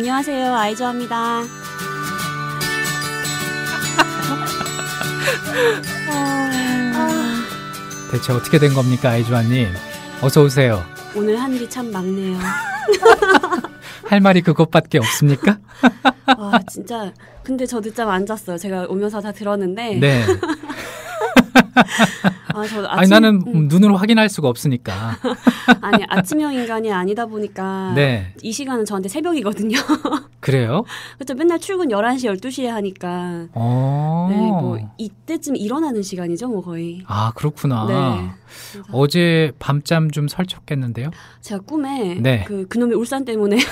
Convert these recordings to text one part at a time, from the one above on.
안녕하세요. 아이조입니다. 대체 어떻게 된 겁니까, 아이주아님? 어서 오세요. 오늘 하늘이 참 맑네요. 할 말이 그것밖에 없습니까? 와 진짜 근데 저 늦잠 안 잤어요. 제가 오면서 다 들었는데 네. 아, 저 아침, 아니 나는 음, 눈으로 확인할 수가 없으니까. 아니 아침형 인간이 아니다 보니까 네. 이 시간은 저한테 새벽이거든요. 그래요? 그렇죠. 맨날 출근 11시 12시에 하니까 어. 네, 뭐 이때쯤 일어나는 시간이죠, 뭐 거의. 아 그렇구나. 네. 그래서 어제 밤잠 좀 설쳤겠는데요? 제가 꿈에 네. 그 그놈의 울산 때문에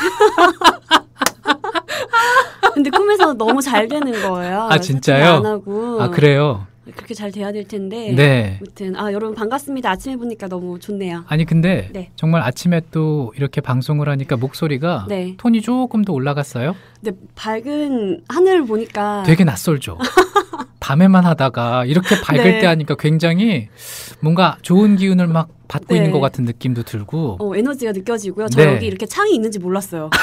근데 꿈에서 너무 잘 되는 거예요. 아, 진짜요? 안 하고 아 그래요? 그렇게 잘 돼야 될 텐데. 네. 아무튼 아 여러분 반갑습니다. 아침에 보니까 너무 좋네요. 아니 근데 네. 정말 아침에 또 이렇게 방송을 하니까 목소리가 네. 톤이 조금 더 올라갔어요. 근데 밝은 하늘을 보니까 되게 낯설죠. 밤에만 하다가 이렇게 밝을 네. 때 하니까 굉장히 뭔가 좋은 기운을 막 받고 네. 있는 것 같은 느낌도 들고. 어, 에너지가 느껴지고요. 저 네. 여기 이렇게 창이 있는지 몰랐어요.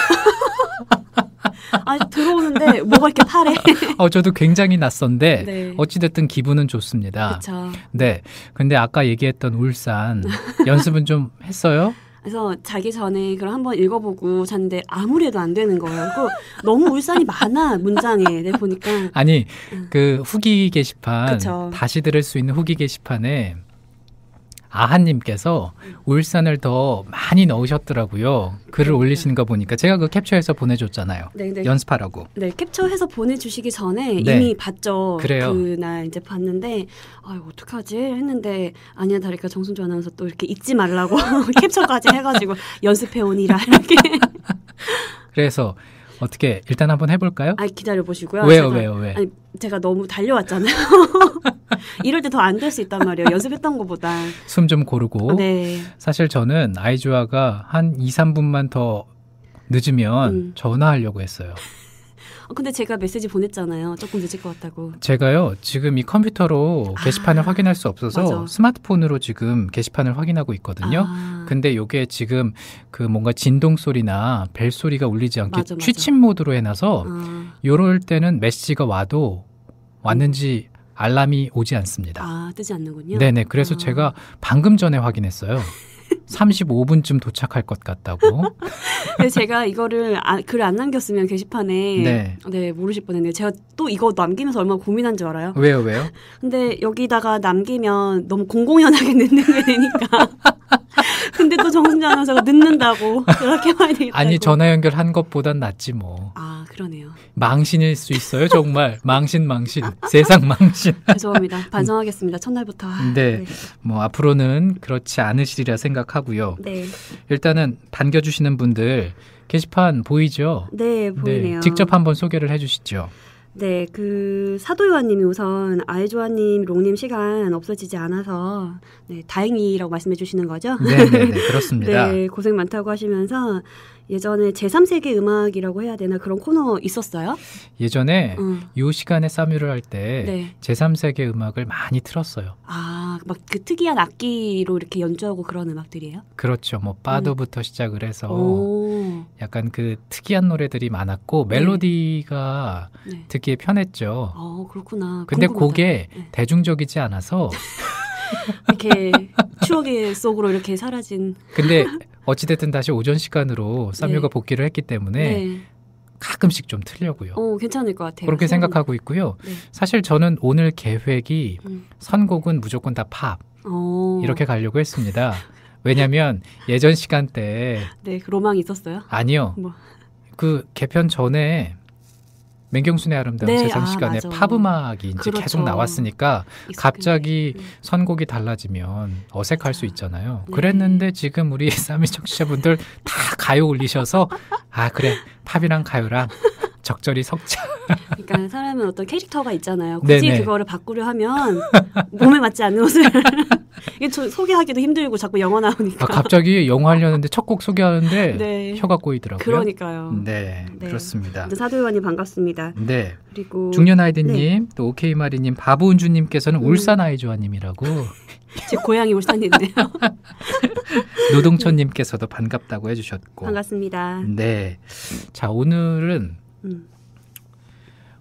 아 들어오는데 뭐가 이렇게 파래. 어, 저도 굉장히 낯선데 네. 어찌 됐든 기분은 좋습니다. 그렇죠. 네. 근데 아까 얘기했던 울산 연습은 좀 했어요? 그래서 자기 전에 그걸 한번 읽어보고 잤는데 아무래도 안 되는 거예요. 그 너무 울산이 많아 문장에 내 보니까 아니 음. 그 후기 게시판 그쵸. 다시 들을 수 있는 후기 게시판에 아한님께서 울산을 더 많이 넣으셨더라고요. 글을 그러니까요. 올리시는 거 보니까 제가 그 캡처해서 보내줬잖아요. 네, 네. 연습하라고. 네, 캡처해서 보내주시기 전에 네. 이미 봤죠. 그래요? 그날 이제 봤는데, 아, 어떡하지? 했는데, 아니야, 다를까 정순주 아나운서 또 이렇게 잊지 말라고 캡처까지 해가지고 연습해오니라, 이렇게. 그래서 어떻게 일단 한번 해볼까요? 아, 기다려 보시고요. 왜요, 제가- 왜요, 왜? 아니, 제가 너무 달려왔잖아요. 이럴 때 더 안 될 수 있단 말이에요. 연습했던 것보다. 숨 좀 고르고. 네. 사실 저는 아이주아가 한 2, 3분만 더 늦으면 음. 전화하려고 했어요. 어, 근데 제가 메시지 보냈잖아요. 조금 늦을 것 같다고. 제가요, 지금 이 컴퓨터로 게시판을 아, 확인할 수 없어서 맞아. 스마트폰으로 지금 게시판을 확인하고 있거든요. 아, 근데 요게 지금 그 뭔가 진동 소리나 벨 소리가 울리지 않게 맞아, 맞아. 취침 모드로 해놔서 아, 요럴 때는 메시지가 와도 왔는지 알람이 오지 않습니다. 아, 뜨지 않는군요. 네네. 그래서 아. 제가 방금 전에 확인했어요. 35분쯤 도착할 것 같다고. 근데 제가 이거를 아, 글을 안 남겼으면 게시판에 네. 네. 모르실 뻔했네요. 제가 또 이거 남기면서 얼마나 고민한 줄 알아요? 왜요, 왜요? 근데 여기다가 남기면 너무 공공연하게 늦는 게 되니까. 근데 또 정순자 아나운서가 늦는다고 그렇게 많이 되겠다고. 아니 전화 연결한 것보단 낫지 뭐. 아 그러네요. 망신일 수 있어요, 정말. 망신, 망신. 세상 망신. 죄송합니다. 반성하겠습니다. 첫날부터. 아, 네. 뭐 앞으로는 그렇지 않으시리라 생각하고요. 네. 일단은 반겨주시는 분들 게시판 보이죠? 네, 보이네요. 직접 한번 소개를 해주시죠. 네, 그 사도 요한님이 우선 아이조아님, 롱님 시간 없어지지 않아서 네, 다행이라고 말씀해 주시는 거죠? 네, 네, 네, 그렇습니다. 네, 고생 많다고 하시면서 예전에 제3세계 음악이라고 해야 되나 그런 코너 있었어요? 예전에 응. 요 시간에 싸뮤를 할때 네. 제3세계 음악을 많이 틀었어요. 아, 막 그 특이한 악기로 이렇게 연주하고 그런 음악들이에요? 그렇죠. 뭐 빠도부터 시작을 해서 음. 오, 약간 그 특이한 노래들이 많았고 네. 멜로디가 네. 듣기에 편했죠. 어, 그렇구나. 근데 궁금하다. 그게 네. 대중적이지 않아서 이렇게 추억의 속으로 이렇게 사라진. 근데 어찌됐든 다시 오전 시간으로 싸뮤가 네. 복귀를 했기 때문에 네. 가끔씩 좀 틀려고요. 어, 괜찮을 것 같아요. 그렇게 새로운- 생각하고 있고요. 네. 사실 저는 오늘 계획이 음. 선곡은 무조건 다팝 어, 이렇게 가려고 했습니다. 왜냐면 예전 시간대 네, 그 로망이 있었어요. 아니요. 뭐. 그 개편 전에 맹경순의 아름다운 네, 세상 아, 시간에 맞아. 팝 음악이 이제 그렇죠. 계속 나왔으니까 익숙한- 갑자기 음. 선곡이 달라지면 어색할 수 맞아. 있잖아요. 네. 그랬는데 지금 우리 쌈이 청취자분들 다 가요 올리셔서 아 그래 팝이랑 가요랑 적절히 섞자. 그러니까 사람은 어떤 캐릭터가 있잖아요. 굳이 네네. 그거를 바꾸려 하면 몸에 맞지 않는 옷을 이게 저 소개하기도 힘들고 자꾸 영어 나오니까. 아, 갑자기 영어 하려는데 첫 곡 소개하는데 네. 혀가 꼬이더라고요. 그러니까요. 네, 네. 그렇습니다. 사도 의원님 반갑습니다. 네, 그리고 중년 아이디님 또 오케이 마리님 바보은주님께서는 음. 울산 아이조아님이라고 제 고향이 울산인데요. 노동천님께서도 반갑다고 해주셨고. 반갑습니다. 네. 자, 오늘은 음.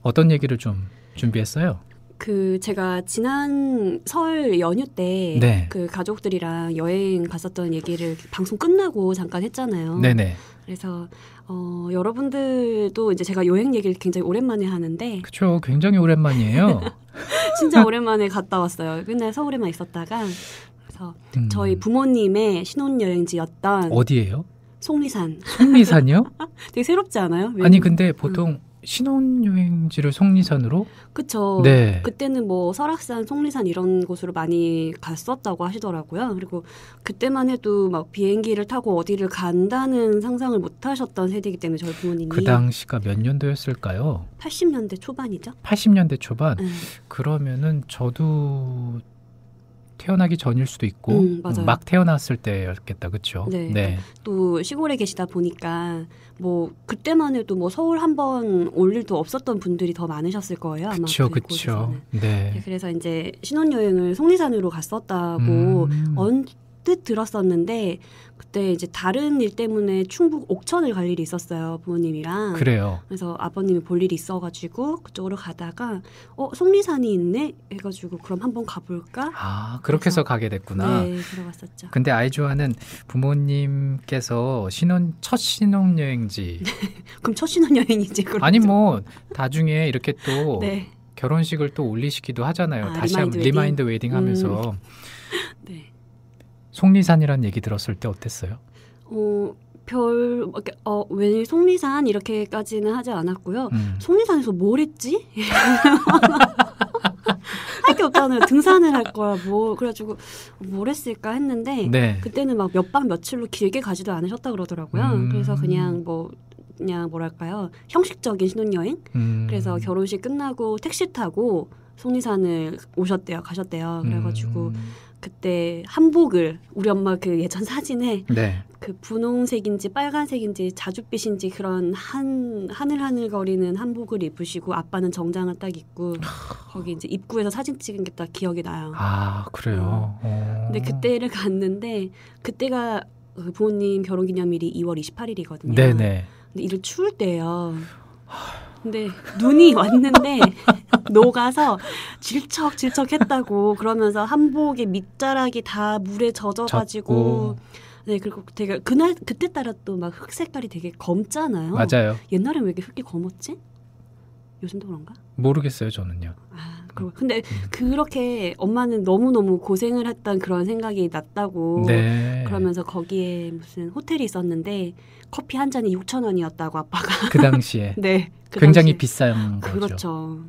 어떤 얘기를 좀 준비했어요? 그 제가 지난 설 연휴 때 네. 그 가족들이랑 여행 갔었던 얘기를 방송 끝나고 잠깐 했잖아요. 네네. 그래서 어, 여러분들도 이제 제가 여행 얘기를 굉장히 오랜만에 하는데 그쵸. 굉장히 오랜만이에요. 진짜 오랜만에 갔다 왔어요. 맨날 서울에만 있었다가 그래서 음, 저희 부모님의 신혼여행지였던 어디예요? 속리산 속리산이요? 되게 새롭지 않아요? 아니 근데 보통 신혼여행지를 속리산으로? 그쵸. 네. 그때는 뭐 설악산, 속리산 이런 곳으로 많이 갔었다고 하시더라고요. 그리고 그때만 해도 막 비행기를 타고 어디를 간다는 상상을 못 하셨던 세대이기 때문에 저희 부모님이 그 당시가 몇 년도였을까요? 80년대 초반이죠. 80년대 초반. 네. 그러면은 저도 태어나기 전일 수도 있고 음. 막 태어났을 때였겠다, 그렇죠? 네. 또 시골에 계시다 보니까 뭐 그때만 해도 뭐 서울 한번 올 일도 없었던 분들이 더 많으셨을 거예요. 아마 그렇죠, 그 그렇죠. 네, 네. 그래서 이제 신혼여행을 속리산으로 갔었다고 음, 언 뜻 들었었는데 그때 이제 다른 일 때문에 충북 옥천을 갈 일이 있었어요 부모님이랑 그래요. 그래서 아버님이 볼 일이 있어가지고 그쪽으로 가다가 어 속리산이 있네 해가지고 그럼 한번 가볼까 아 그렇게 해서 가게 됐구나. 네 들어갔었죠 근데 아이주아는 부모님께서 신혼 첫 신혼여행지 그럼 첫 신혼여행이지 그럼 아니 뭐 나중에 이렇게 또 네, 결혼식을 또 올리시기도 하잖아요. 아, 다시 remind 한번 wedding? remind wedding 하면서 네. 속리산이란 얘기 들었을 때 어땠어요? 어, 별, 어, 왜 속리산 이렇게까지는 하지 않았고요. 음. 속리산에서 뭘 했지? 할 게 없잖아요. 등산을 할 거야, 뭐. 그래가지고, 뭘 했을까 했는데, 네. 그때는 막몇박 며칠로 길게 가지도 않으셨다 그러더라고요. 음. 그래서 그냥 뭐, 그냥 뭐랄까요. 형식적인 신혼여행? 음. 그래서 결혼식 끝나고 택시 타고 속리산을 오셨대요. 가셨대요. 그래가지고, 음. 그때 한복을, 우리 엄마 그 예전 사진에 네. 그 분홍색인지 빨간색인지 자줏빛인지 그런 한 하늘하늘 거리는 한복을 입으시고 아빠는 정장을 딱 입고 거기 이제 입구에서 사진 찍은 게 딱 기억이 나요. 아 그래요. 어. 근데 그때를 갔는데 그때가 그 부모님 결혼기념일이 2월 28일이거든요. 네네. 근데 이를 추울 때예요. 근데 눈이 왔는데 녹아서 질척질척했다고 그러면서 한복의 밑자락이 다 물에 젖어가지고. 네 그리고 되게 그날 그때 따라 또막흙 색깔이 되게 검잖아요. 맞아요. 옛날엔 왜 이렇게 흙이 검었지? 요즘도 그런가? 모르겠어요 저는요. 아, 그리고 근데 그렇게 엄마는 너무 너무 고생을 했던 그런 생각이 났다고. 네. 그러면서 거기에 무슨 호텔이 있었는데 커피 한 잔이 6천 원이었다고 아빠가. 그 당시에 네. 그 굉장히 당시에. 비싼 거죠. 그렇죠.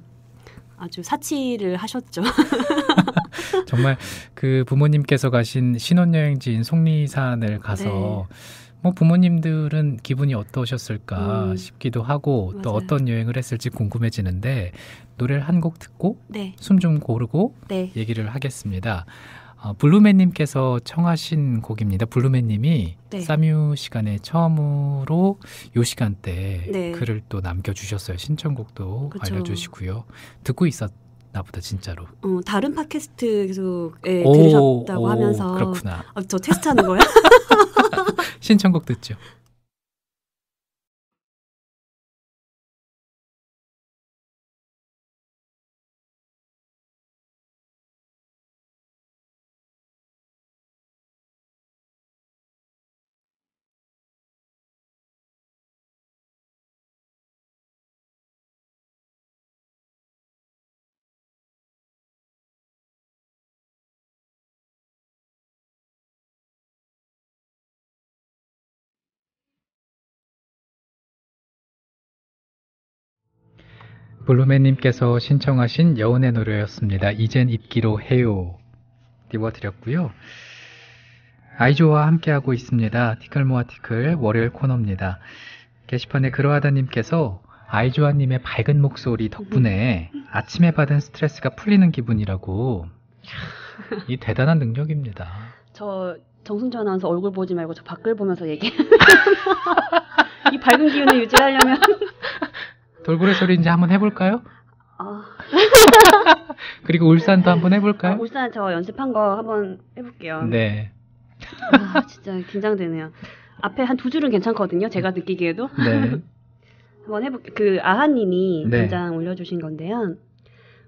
아주 사치를 하셨죠. 정말 그 부모님께서 가신 신혼여행지인 속리산을 가서 네. 뭐 부모님들은 기분이 어떠셨을까 음. 싶기도 하고 또 맞아요. 어떤 여행을 했을지 궁금해지는데 노래를 한 곡 듣고 네, 숨좀 고르고 네. 얘기를 하겠습니다. 어, 블루맨님께서 청하신 곡입니다. 블루맨님이 네. 사뮤 시간에 처음으로 요 시간대 네. 글을 또 남겨주셨어요. 신청곡도 그쵸. 알려주시고요. 듣고 있었 나 보다 진짜로. 어, 다른 팟캐스트에서에 오, 들으셨다고 오, 하면서 그렇구나. 아, 저 테스트하는 거예요? 신청곡 듣죠. 블루맨님께서 신청하신 여운의 노래였습니다. 이젠 잊기로 해요. 띄워드렸고요. 아이조와 함께하고 있습니다. 티끌모아 티끌 월요일 코너입니다. 게시판에 그러하다님께서 아이조아님의 밝은 목소리 덕분에 아침에 받은 스트레스가 풀리는 기분이라고. 이 대단한 능력입니다. 저 정순주 아나운서 얼굴 보지 말고 저 밖을 보면서 얘기해. 이 밝은 기운을 유지하려면 돌고래 소리 이제 한번 해볼까요? 아, 그리고 울산도 한번 아, 해볼까요? 울산 저 연습한 거 한번 해볼게요. 네. 아, 진짜 긴장되네요. 앞에 한 두 줄은 괜찮거든요. 제가 느끼기에도. 네. 한번 해볼게요. 그 아하님이 네. 문장 올려주신 건데요.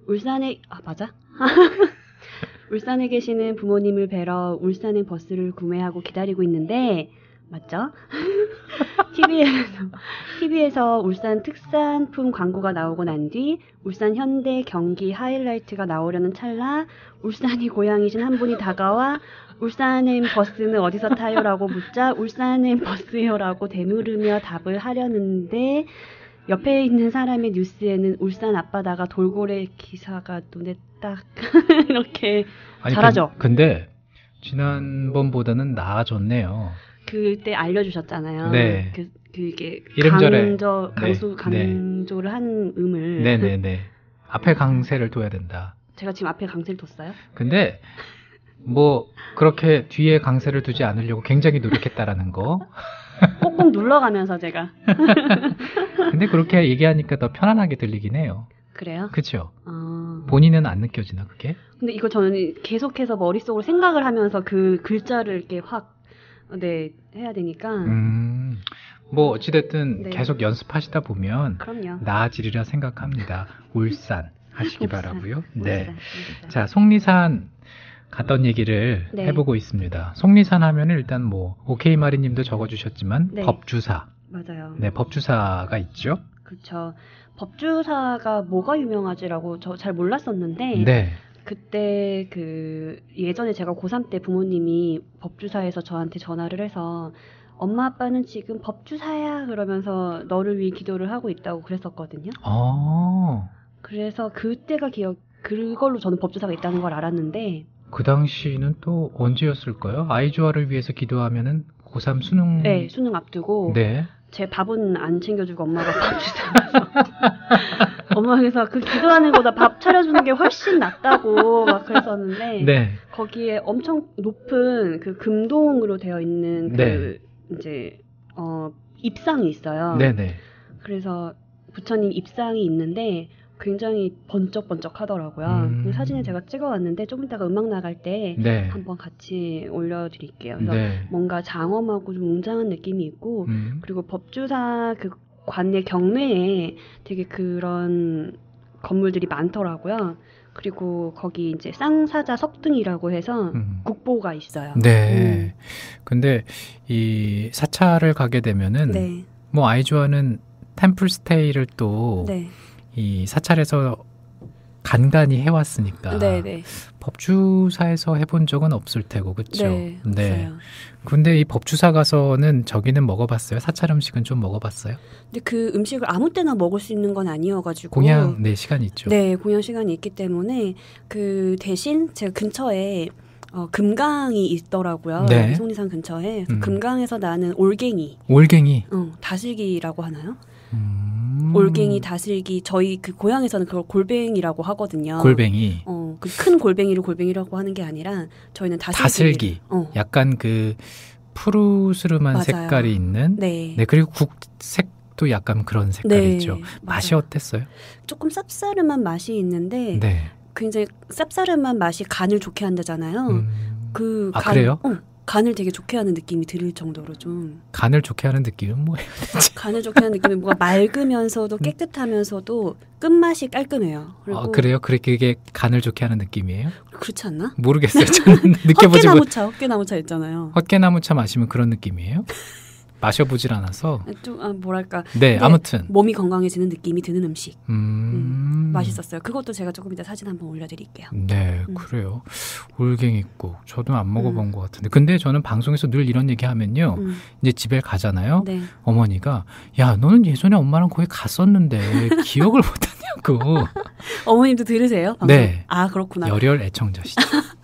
울산에 아 맞아? 울산에 계시는 부모님을 뵈러 울산행 버스를 구매하고 기다리고 있는데 맞죠? TV에서 TV에서 울산 특산품 광고가 나오고 난 뒤 울산 현대 경기 하이라이트가 나오려는 찰나 울산이 고향이신 한 분이 다가와 울산행 버스는 어디서 타요라고 묻자 울산행 버스요라고 되물으며 답을 하려는데 옆에 있는 사람의 뉴스에는 울산 앞바다가 돌고래 기사가 눈에 딱 이렇게 아니, 잘하죠? 근, 근데 지난번보다는 나아졌네요. 그때 알려주셨잖아요. 네. 그 그게 이름절에. 강조 네, 강수 네. 강조를 한 음을 네네네. 앞에 강세를 둬야 된다. 제가 지금 앞에 강세를 뒀어요. 근데 뭐 그렇게 뒤에 강세를 두지 않으려고 굉장히 노력했다라는 거. 꼭꼭 눌러가면서 제가 근데 그렇게 얘기하니까 더 편안하게 들리긴 해요. 그래요. 그쵸? 어. 본인은 안 느껴지나 그게? 근데 이거 저는 계속해서 머릿속으로 생각을 하면서 그 글자를 이렇게 확 네, 해야 되니까. 음, 뭐 어찌됐든 네. 계속 연습하시다 보면 그럼요. 나아지리라 생각합니다. 울산 하시기 울산, 바라고요. 울산, 네. 울산. 자, 속리산 갔던 얘기를 네. 해보고 있습니다. 속리산 하면 일단 뭐 오케이 마리님도 적어주셨지만 네. 법주사, 맞아요. 네 법주사가 있죠. 그렇죠. 법주사가 뭐가 유명하지라고 저 잘 몰랐었는데 네, 그때 그 예전에 제가 고3 때 부모님이 법주사에서 저한테 전화를 해서 엄마 아빠는 지금 법주사야 그러면서 너를 위해 기도를 하고 있다고 그랬었거든요. 어, 그래서 그때가 기억 그걸로 저는 법주사가 있다는 걸 알았는데 그 당시는 또 언제였을까요? 아이조아를 위해서 기도하면은 고3 수능. 네 수능 앞두고 음. 네. 제 밥은 안 챙겨주고 엄마가 밥 주셔서 엄마께서 그 기도하는 거다 밥 차려주는 게 훨씬 낫다고 막 그랬었는데 네. 거기에 엄청 높은 그 금동으로 되어 있는 그 네. 이제 어 입상이 있어요. 네네. 그래서 부처님 입상이 있는데 굉장히 번쩍번쩍 하더라고요. 음. 그 사진을 제가 찍어왔는데 좀 이따가 음악 나갈 때 네. 한번 같이 올려드릴게요. 그래서 네. 뭔가 장엄하고 좀 웅장한 느낌이 있고 음. 그리고 법주사 그 관내 경내에 되게 그런 건물들이 많더라고요. 그리고 거기 이제 쌍사자 석 등이라고 해서 음. 국보가 있어요. 네. 근데 이 사찰을 가게 되면은 네. 뭐 아이주아는 템플 스테이를 또이 네. 사찰에서 간간히 해왔으니까 네, 네. 법주사에서 해본 적은 없을 테고 그렇죠. 네. 없어요. 근데 이 법주사 가서는 저기는 먹어봤어요. 사찰 음식은 좀 먹어봤어요. 근데 그 음식을 아무 때나 먹을 수 있는 건 아니어가지고 공양 네 시간 있죠. 네, 공연 시간이 있기 때문에 그 대신 제가 근처에 어, 금강이 있더라고요. 네. 송리산 근처에 음. 금강에서 나는 올갱이, 올갱이. 어, 다슬기라고 하나요? 음. 올갱이, 다슬기 저희 그 고향에서는 그걸 골뱅이라고 하거든요. 골뱅이. 어, 그 큰 골뱅이를 골뱅이라고 하는 게 아니라 저희는 다슬기. 다슬기. 어, 약간 그 푸르스름한 맞아요. 색깔이 있는. 네. 네 그리고 국색도 약간 그런 색깔이죠. 네, 맛이 맞아요. 어땠어요? 조금 쌉싸름한 맛이 있는데 네. 굉장히 쌉싸름한 맛이 간을 좋게 한다잖아요. 음, 그 아, 간, 그래요? 어, 간을 되게 좋게 하는 느낌이 들 정도로 좀 간을 좋게 하는 느낌은 뭐예요? 간을 좋게 하는 느낌이 뭔가 맑으면서도 깨끗하면서도 끝맛이 깔끔해요. 그리고 아, 그래요? 그래 그게 간을 좋게 하는 느낌이에요? 그렇지 않나? 모르겠어요. 저는 느껴보지 못. 헛개나무차, 헛개나무차 있잖아요. 헛개나무차 마시면 그런 느낌이에요? 마셔보질 않아서. 좀 아, 뭐랄까 네, 네. 아무튼. 몸이 건강해지는 느낌이 드는 음식 음, 맛있었어요. 그것도 제가 조금 이따 사진 한번 올려드릴게요. 네, 음. 그래요. 올갱이국 저도 안 먹어본 것 같은데. 근데 저는 방송에서 늘 이런 얘기 하면요. 음, 이제 집에 가잖아요. 네. 어머니가 야 너는 예전에 엄마랑 거기 갔었는데 기억을 못하냐고. 어머님도 들으세요? 네. 아 그렇구나. 열혈 애청자시죠.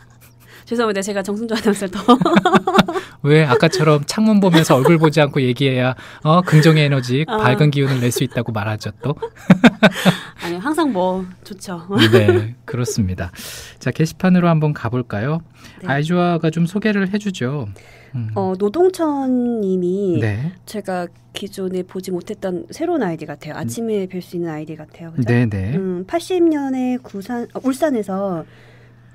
죄송합니다. 제가 정순조 아나운서를 더 왜 아까처럼 창문 보면서 얼굴 보지 않고 얘기해야 어 긍정의 에너지 아. 밝은 기운을 낼 수 있다고 말하죠 또. 아니 항상 뭐 좋죠. 네 그렇습니다. 자 게시판으로 한번 가볼까요? 네. 아이주아가 좀 소개를 해주죠. 음. 어 노동천님이 네. 제가 기존에 보지 못했던 새로운 아이디 같아요. 아침에 뵐 수 있는 아이디 같아요. 그죠? 네네. 음, 80년에 구산 어, 울산에서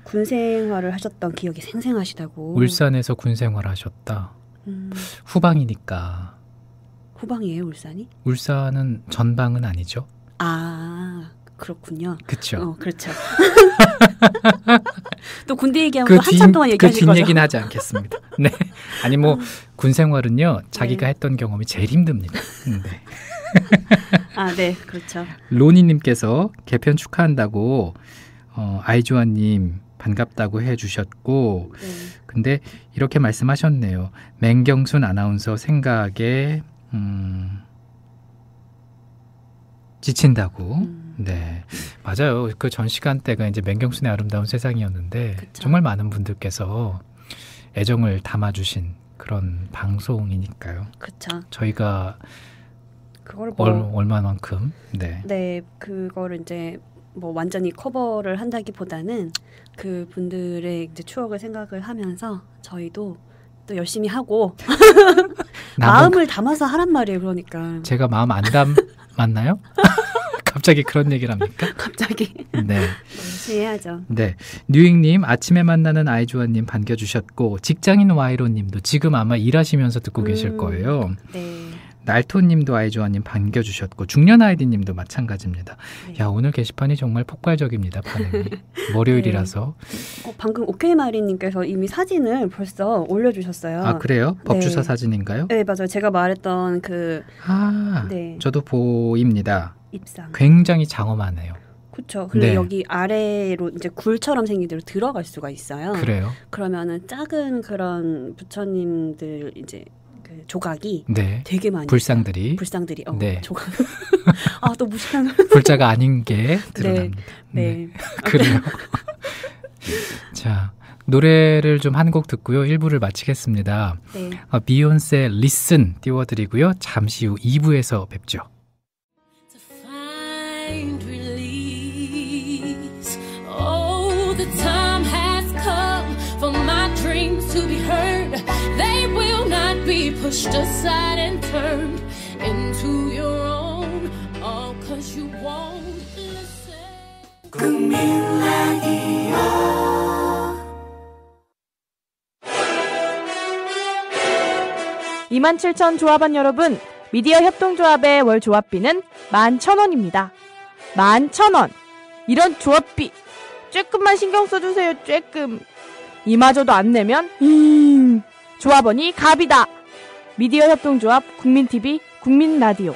군 생활을 하셨던 기억이 생생하시다고. 울산에서 군 생활하셨다. 음, 후방이니까 후방이에요, 울산이? 울산은 전방은 아니죠. 아, 그렇군요. 그렇죠. 어, 그렇죠. 또 군대 얘기하면 그또 한참 동안 그 얘기하실 거죠. 뒷얘기는 하지 않겠습니다. 네. 아니 뭐군 생활은요 자기가 네. 했던 경험이 제일 힘듭니다. 네. 아, 네, 그렇죠. 로니님께서 개편 축하한다고 어, 아이조아님 반갑다고 해 주셨고 네. 근데 이렇게 말씀하셨네요. 맹경순 아나운서 생각에 음, 지친다고. 음, 네, 맞아요. 그 전 시간대가 이제 맹경순의 아름다운 세상이었는데 그쵸. 정말 많은 분들께서 애정을 담아 주신 그런 방송이니까요. 그렇죠. 저희가 그걸 뭐 얼, 얼마만큼 네. 네, 그거를 이제 뭐 완전히 커버를 한다기보다는 그 분들의 이제 추억을 생각을 하면서 저희도 또 열심히 하고 마음을 담아서 하란 말이에요. 그러니까 제가 마음 안 담았나요? 갑자기 그런 얘기를 합니까? 갑자기 네. 해야죠. 네. 뉴잉님, 아침에 만나는 아이조아님 반겨주셨고, 직장인 와이로님도 지금 아마 일하시면서 듣고 계실 음. 거예요. 네. 날토님도 아이조아님 반겨주셨고, 중년 아이디님도 마찬가지입니다. 네. 야, 오늘 게시판이 정말 폭발적입니다, 반응이. 월요일이라서. 어, 방금 오케이 마리님께서 이미 사진을 벌써 올려주셨어요. 아, 그래요? 법주사 네. 사진인가요? 네, 맞아요. 제가 말했던 그 아, 네. 저도 보입니다. 입상. 굉장히 장엄하네요. 그렇죠. 그리고 네. 여기 아래로 이제 굴처럼 생긴 대로 들어갈 수가 있어요. 그래요? 그러면은 작은 그런 부처님들 이제 그 조각이 네. 되게 많이 불상들이. 불상들이 어, 네. 조각. 아또 무식한. 불자가 아닌 게 드러납니다. 네. 그래요. 자, 노래를 좀 한 곡 듣고요. 1부를 마치겠습니다. 네. 아, 비욘세 리슨 띄워드리고요. 잠시 후 2부에서 뵙죠. Pushed aside and turned into your own. All cause you won't listen. 27,000 조합원 여러분, 미디어 협동조합의 월 조합비는 11,000원입니다. 11,000원! 이런 조합비, 쬐끔만 신경 써주세요, 쬐끔. 이마저도 안 내면, 음, 조합원이 갑이다! 미디어 협동조합 국민TV 국민라디오.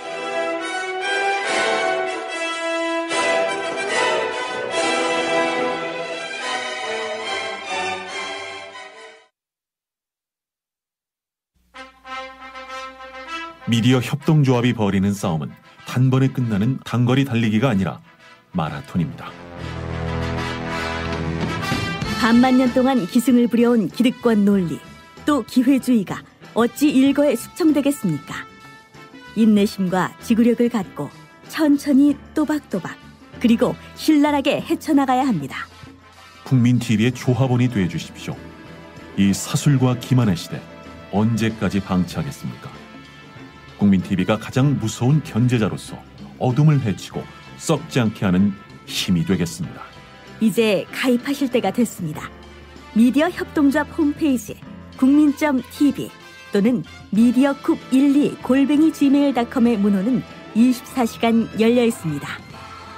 미디어 협동조합이 벌이는 싸움은 단번에 끝나는 단거리 달리기가 아니라 마라톤입니다. 반만 년 동안 기승을 부려온 기득권 논리, 또 기회주의가 어찌 일거에 숙청되겠습니까? 인내심과 지구력을 갖고 천천히 또박또박 그리고 신랄하게 헤쳐나가야 합니다. 국민 TV의 조합원이 되어 주십시오. 이 사술과 기만의 시대 언제까지 방치하겠습니까? 국민 TV가 가장 무서운 견제자로서 어둠을 해치고 썩지 않게 하는 힘이 되겠습니다. 이제 가입하실 때가 됐습니다. 미디어 협동조합 홈페이지 국민.tv 또는 미디어쿡12 골뱅이 gmail.com의 문호는 24시간 열려 있습니다.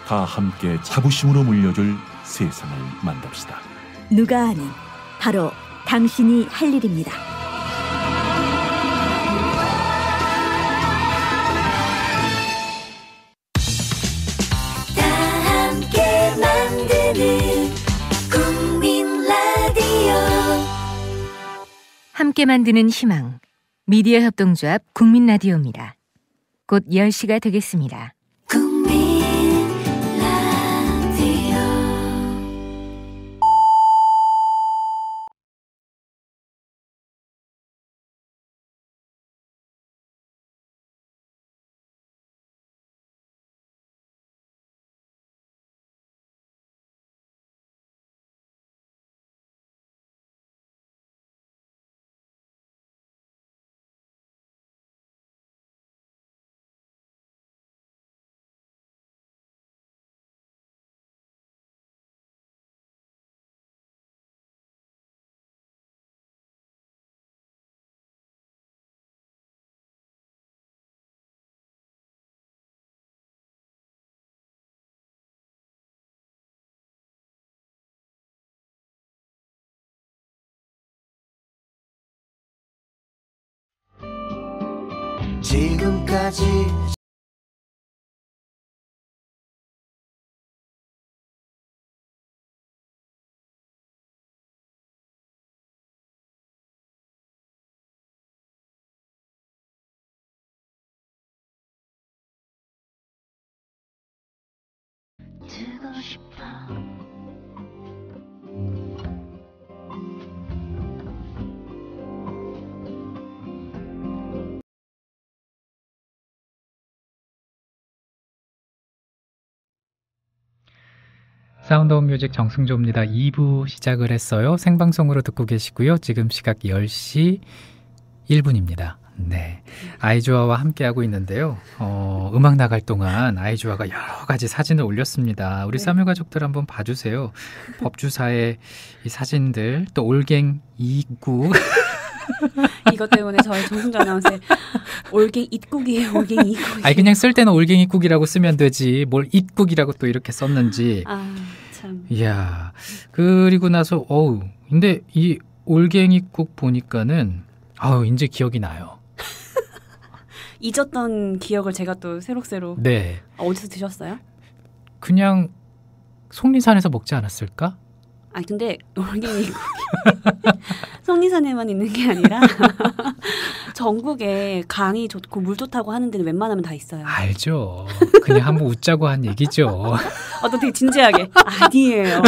다 함께 자부심으로 물려줄 세상을 만듭시다. 누가 아닌 바로 당신이 할 일입니다. 다 함께 만드는 국민 라디오 함께 만드는 희망. 미디어 협동조합 국민 라디오입니다. 곧 10시가 되겠습니다. 지금까지 싶어 사운드 오브 뮤직 정승조입니다. 2부 시작을 했어요. 생방송으로 듣고 계시고요. 지금 시각 10시 1분입니다. 네. 아이주아와 함께하고 있는데요. 어, 음악 나갈 동안 아이주아가 여러 가지 사진을 올렸습니다. 우리 네. 사뮤 가족들 한번 봐주세요. 법주사의 이 사진들, 또 올갱이국. 이것 때문에 저희 정승조 아나운서의 올갱이국이에요. 올갱이국. 아니, 그냥 쓸 때는 올갱이국이라고 쓰면 되지. 뭘 입국이라고 또 이렇게 썼는지. 아, 참. 이야. 그리고 나서, 어우, 근데 이 올갱이국 보니까는, 아우, 이제 기억이 나요. 잊었던 기억을 제가 또 새록새록 네. 아, 어디서 드셨어요? 그냥 속리산에서 먹지 않았을까? 아 근데 올갱이 성리산에만 있는 게 아니라 전국에 강이 좋고 물 좋다고 하는 데는 웬만하면 다 있어요. 알죠. 그냥 한번 웃자고 한 얘기죠. 어, 또 되게 진지하게 아니에요.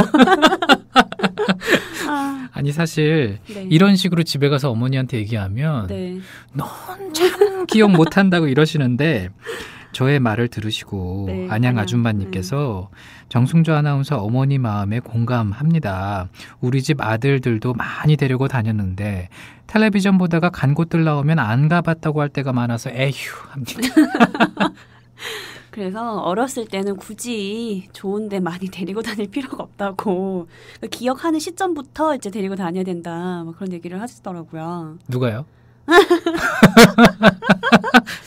아, 아니 사실 네. 이런 식으로 집에 가서 어머니한테 얘기하면 네. 넌참 기억 못한다고 이러시는데 저의 말을 들으시고 네, 안양. 아줌마님께서 정승조 아나운서 어머니 마음에 공감합니다. 우리 집 아들들도 많이 데리고 다녔는데 텔레비전 보다가 간 곳들 나오면 안 가봤다고 할 때가 많아서 에휴 합니다. 그래서 어렸을 때는 굳이 좋은데 많이 데리고 다닐 필요가 없다고 그 기억하는 시점부터 이제 데리고 다녀야 된다. 뭐 그런 얘기를 하시더라고요. 누가요? 아,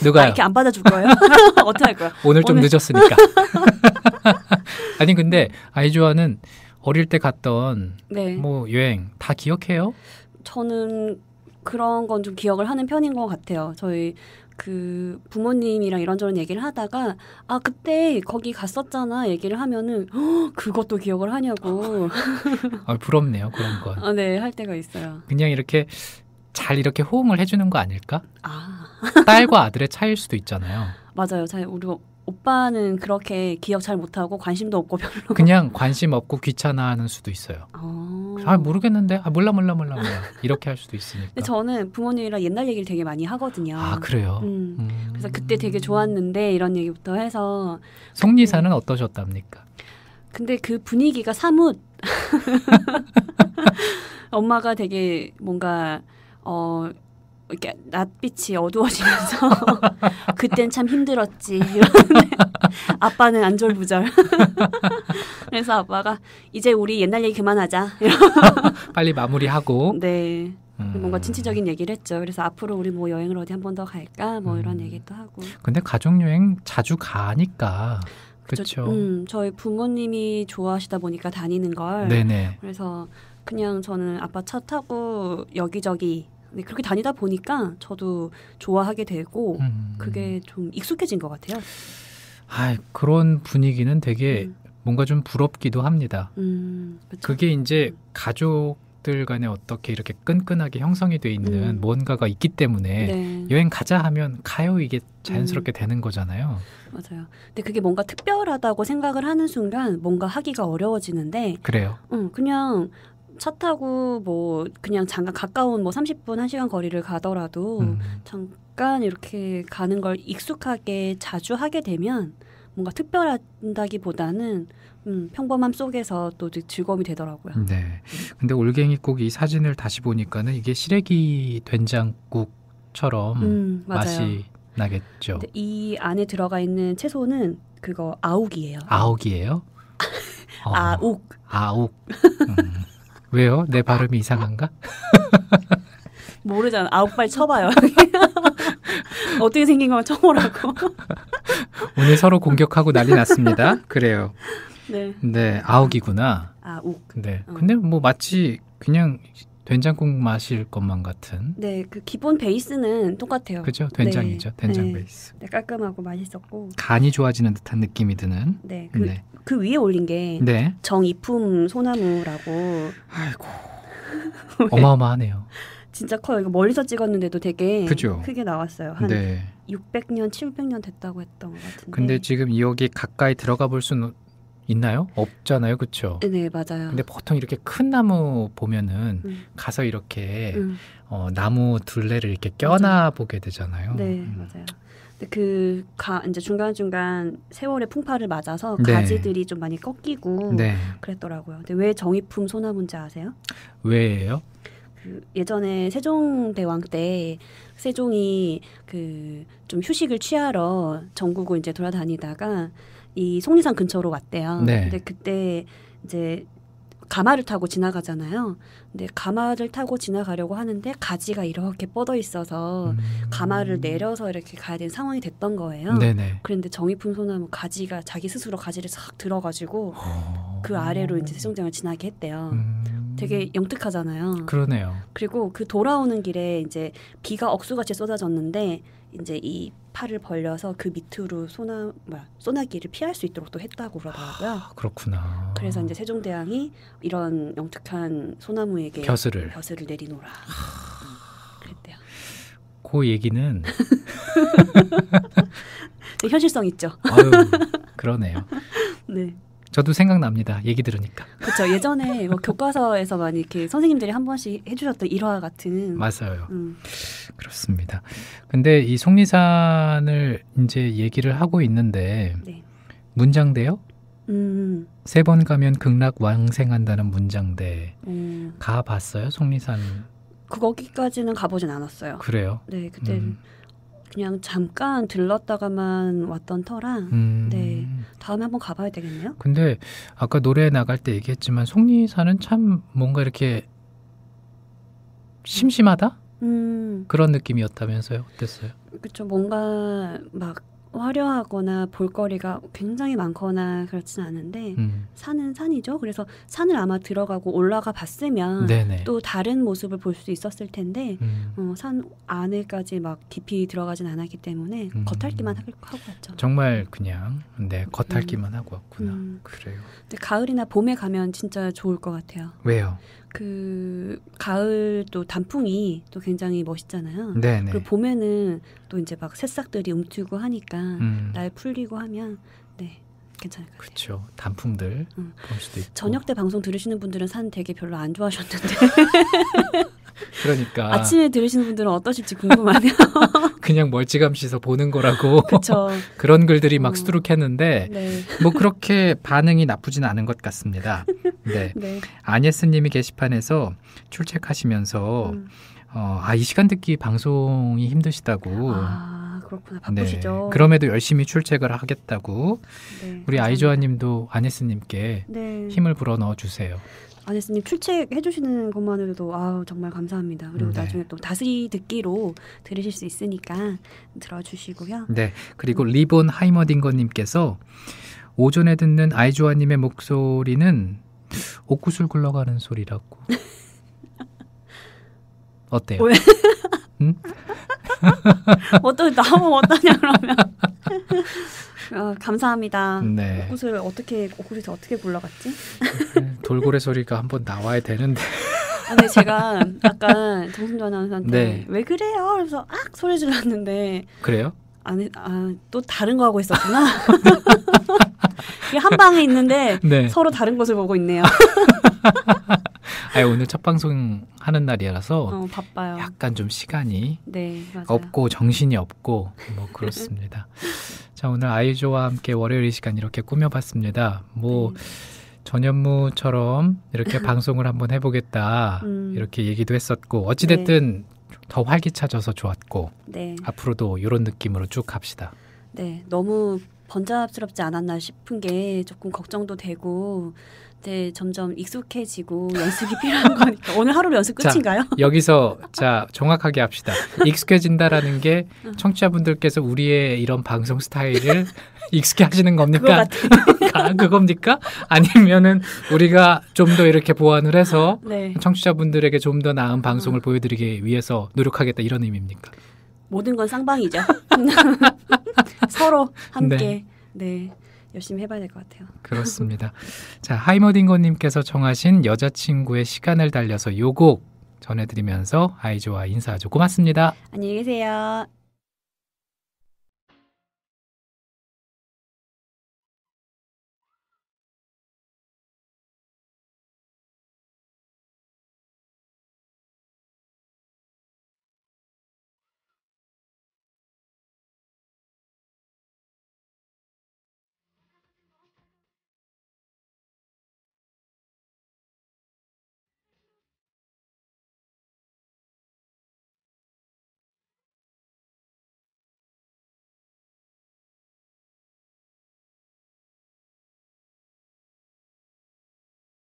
누가요? 이렇게 안 받아줄 거예요? 어떻게 할 거야? 오늘 좀 오늘- 늦었으니까. 아니 근데 아이주아는 어릴 때 갔던 네. 뭐 여행 다 기억해요? 저는 그런 건 좀 기억을 하는 편인 것 같아요. 저희 그 부모님이랑 이런저런 얘기를 하다가 아 그때 거기 갔었잖아 얘기를 하면은 "헉, 그것도 기억을 하냐고 아, 부럽네요 그런 건. 아, 네할 때가 있어요. 그냥 이렇게 잘 이렇게 호응을 해주는 거 아닐까? 아 딸과 아들의 차이일 수도 있잖아요. 맞아요. 잘 우리 오- 오빠는 그렇게 기억 잘 못하고 관심도 없고 별로. 그냥 관심 없고 귀찮아하는 수도 있어요. 어. 아 모르겠는데, 아 몰라 몰라 몰라 몰라 이렇게 할 수도 있으니까. 근데 저는 부모님이랑 옛날 얘기를 되게 많이 하거든요. 아 그래요. 음. 음. 그래서 그때 되게 좋았는데 이런 얘기부터 해서 송리사는 어떠셨답니까? 근데 그 분위기가 사뭇 엄마가 되게 뭔가 어 이렇게 낯빛이 어두워지면서 그땐 참 힘들었지 이러는데 아빠는 안절부절 그래서 아빠가 이제 우리 옛날 얘기 그만하자 빨리 마무리하고. 네 음. 뭔가 진취적인 얘기를 했죠 그래서 앞으로 우리 뭐 여행을 어디 한 번 더 갈까 뭐 이런 음. 얘기도 하고 근데 가족 여행 자주 가니까? 그렇죠. 음, 저희 부모님이 좋아하시다 보니까 다니는 걸 네네. 그래서 그냥 저는 아빠 차 타고 여기저기 네, 그렇게 다니다 보니까 저도 좋아하게 되고 음. 그게 좀 익숙해진 것 같아요. 아 그런 분위기는 되게 음. 뭔가 좀 부럽기도 합니다. 음? 그게 이제 가족들 간에 어떻게 이렇게 끈끈하게 형성이 돼 있는 음. 뭔가가 있기 때문에 네, 여행 가자 하면 가요 이게 자연스럽게 되는 거잖아요. 맞아요. 근데 그게 뭔가 특별하다고 생각을 하는 순간 뭔가 하기가 어려워지는데, 그래요. 음, 그냥 차 타고 뭐 그냥 잠깐 가까운 뭐 30분 1시간 거리를 가더라도 음. 잠깐 이렇게 가는 걸 익숙하게 자주 하게 되면 뭔가 특별하다기보다는 음, 평범함 속에서 또 즐거움이 되더라고요. 네. 근데 올갱이국 이 사진을 다시 보니까는 이게 시래기 된장국처럼 음. 맛이 나겠죠. 이 안에 들어가 있는 채소는 그거 아욱이에요. 아욱이에요? 어, 아욱. 아욱. 음. 왜요? 내 발음이 이상한가? 모르잖아. 아욱발 쳐봐요. 어떻게 생긴 건 쳐보라고. 오늘 서로 공격하고 난리 났습니다. 그래요. 네. 네, 아욱이구나. 아욱. 근데 어. 근데 뭐 마치 그냥 된장국 마실 것만 같은. 네, 그 기본 베이스는 똑같아요. 그죠? 된장이죠. 네. 된장 네. 베이스. 네, 깔끔하고 맛있었고. 간이 좋아지는 듯한 느낌이 드는. 네, 그, 네. 그 위에 올린 게 네. 정이품 소나무라고 아이고. 어마어마하네요. 진짜 커요. 이거 멀리서 찍었는데도 되게 그죠? 크게 나왔어요. 한 네. 600년, 700년 됐다고 했던 것 같은데. 근데 지금 여기 가까이 들어가 볼 수는 있나요? 없잖아요. 그렇죠? 네, 맞아요. 근데 보통 이렇게 큰 나무 보면은 음, 가서 이렇게 음. 어, 나무 둘레를 이렇게 껴나 보게 되잖아요. 네, 음. 맞아요. 근데 그 가, 이제 중간 중간 세월의 풍파를 맞아서 네. 가지들이 좀 많이 꺾이고 네. 그랬더라고요. 근데 왜 정이품 소나무인지 아세요? 왜예요? 그 예전에 세종대왕 때 세종이 그 좀 휴식을 취하러 전국을 이제 돌아다니다가 이 속리산 근처로 왔대요. 네. 근데 그때 이제 가마를 타고 지나가잖아요. 근데 가마를 타고 지나가려고 하는데 가지가 이렇게 뻗어 있어서 음. 가마를 내려서 이렇게 가야 되는 상황이 됐던 거예요. 네네. 그런데 정이품 소나무 가지가 자기 스스로 가지를 싹 들어가지고 어. 그 아래로 이제 세종대왕을 지나게 했대요. 음. 되게 영특하잖아요. 그러네요. 그리고 그 돌아오는 길에 이제 비가 억수같이 쏟아졌는데 이제 이 팔을 벌려서 그 밑으로 소나 뭐야 소나기를 피할 수 있도록 또 했다고 그러더라고요. 아, 그렇구나. 그래서 이제 세종대왕이 이런 영특한 소나무에게 벼슬을. 벼슬을 내리노라. 그랬대요. 그 얘기는 되게 현실성 있죠. 아유, 그러네요. 네. 저도 생각납니다. 얘기 들으니까. 그렇죠. 예전에 뭐 교과서에서 많이 이렇게 선생님들이 한 번씩 해주셨던 일화 같은. 맞아요. 음, 그렇습니다. 근데 이 속리산을 이제 얘기를 하고 있는데 네. 문장대요? 음, 세번 가면 극락 왕생한다는 문장대 음, 가봤어요? 속리산 그 거기까지는 가보진 않았어요. 그래요? 네, 그때 음. 그냥 잠깐 들렀다가만 왔던 터라 음. 네. 다음에 한번 가봐야 되겠네요. 근데 아까 노래 나갈 때 얘기했지만 속리산은 참 뭔가 이렇게 심심하다 음, 그런 느낌이었다면서요? 어땠어요? 그쵸. 뭔가 막 화려하거나 볼거리가 굉장히 많거나 그렇진 않은데 음. 산은 산이죠. 그래서 산을 아마 들어가고 올라가 봤으면 네네. 또 다른 모습을 볼 수 있었을 텐데 음. 어, 산 안에까지 막 깊이 들어가진 않았기 때문에 음. 겉핥기만 하- 하고 왔죠. 정말 그냥 네 겉핥기만 하고 왔구나. 음. 그래요. 근데 가을이나 봄에 가면 진짜 좋을 것 같아요. 왜요? 그 가을 또 단풍이 또 굉장히 멋있잖아요. 네네. 그리고 봄에는 또 이제 막 새싹들이 움트고 하니까 음. 날 풀리고 하면 네 괜찮을 것 같아요. 그렇죠. 단풍들 음. 볼 수도 있고. 저녁 때 방송 들으시는 분들은 산 되게 별로 안 좋아하셨는데 그러니까 아침에 들으시는 분들은 어떠실지 궁금하네요. 그냥 멀찌감치서 보는 거라고 그렇죠. 그런 글들이 막 어. 수두룩했는데 네, 뭐 그렇게 반응이 나쁘진 않은 것 같습니다. 네. 네. 아니스님이 게시판에서 출첵하시면서 음. 어, 아, 이 시간 듣기 방송이 힘드시다고. 아 그렇구나 네. 바쁘시죠. 그럼에도 열심히 출첵을 하겠다고 네, 우리 감사합니다. 아이조아 님도 아니스님께 네. 힘을 불어 넣어 주세요. 아네스님 출첵해 주시는 것만으로도 아 정말 감사합니다. 그리고 네. 나중에 또 다스리 듣기로 들으실 수 있으니까 들어주시고요. 네. 그리고 리본 하이머딩거 님께서 오전에 듣는 아이조아님의 목소리는 옥구슬 굴러가는 소리라고. 어때요? 왜? 응? 어떠 나오면 어떠냐 그러면. 아, 감사합니다. 네. 옷을 어떻게 옷에서 어떻게 굴러갔지? 돌고래 소리가 한번 나와야 되는데. 아, 근데 제가 아까 정승주 아나운서한테 네. 왜 그래요? 그래서 악 소리 질렀는데 그래요? 아니 아또 다른 거 하고 있었구나. 한 방에 있는데 네. 서로 다른 것을 보고 있네요. 아 오늘 첫 방송 하는 날이라서 어, 바빠요. 약간 좀 시간이 네. 없고 정신이 없고 뭐 그렇습니다. 자 오늘 아이조와 함께 월요일 이 시간 이렇게 꾸며봤습니다. 뭐 네. 전현무처럼 이렇게 방송을 한번 해보겠다 음. 이렇게 얘기도 했었고 어찌됐든 더 활기차져서 좋았고 네, 앞으로도 이런 느낌으로 쭉 갑시다. 네 너무 번잡스럽지 않았나 싶은 게 조금 걱정도 되고 네, 점점 익숙해지고 연습이 필요한 거니까 오늘 하루 연습 자, 끝인가요? 여기서 자 정확하게 합시다. 익숙해진다라는 게 어. 청취자분들께서 우리의 이런 방송 스타일을 익숙해 하시는 그거 겁니까? 아, 그겁니까? 아니면은 우리가 좀 더 이렇게 보완을 해서 네. 청취자분들에게 좀 더 나은 방송을 어. 보여드리기 위해서 노력하겠다 이런 의미입니까? 모든 건 쌍방이죠. 서로 함께 네. 열심히 해봐야 될 것 같아요. 그렇습니다. 자, 하이머딩거님께서 청하신 여자친구의 시간을 달려서 요곡 전해드리면서 아이조와 인사하죠. 고맙습니다. 안녕히 계세요.